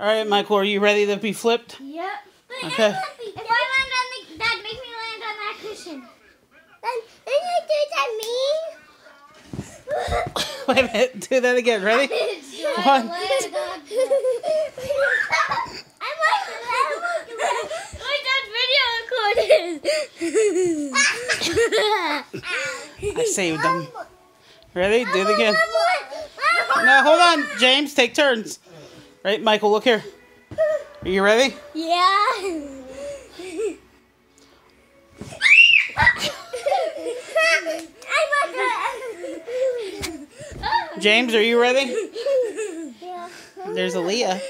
All right, Michael, are you ready to be flipped? Yep. Okay. If I land on the, that make me land on that cushion. Then, then you do that me? Wait a minute. Do that again. Ready? One. I'm like, like that video recorded. I saved them. Ready? Do it again. No, hold on. James, take turns. Right, Michael, look here. Are you ready? Yeah. James, are you ready? Yeah. There's Aaliyah.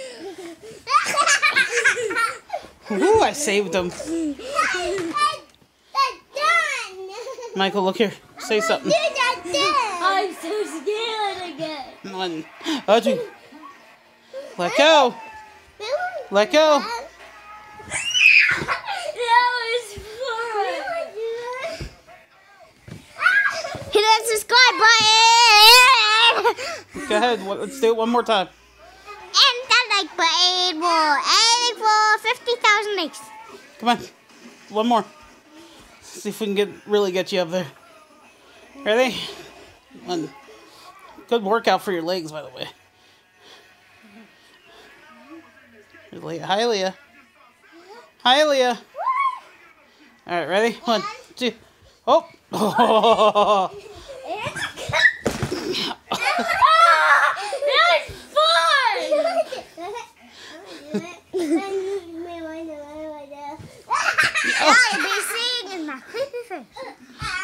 Woo, I saved them. Michael, look here. Say something. I'm so scared again. One. Two. Let go. Let go. That was fun. Hit that subscribe button. Go ahead. Let's do it one more time. And that like button will aim for 50,000 likes. Come on. One more. See if we can get really get you up there. Ready? One. Good workout for your legs, by the way. Here's Leah. Hi, Leah. Hi, Leah. All right, ready? One, two. Oh. that was fun! I'll be seeing in my creepy face.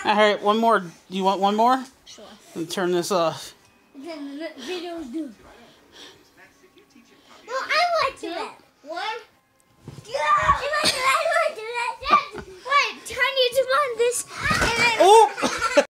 All right, one more. Do you want one more? Sure. Let me turn this off.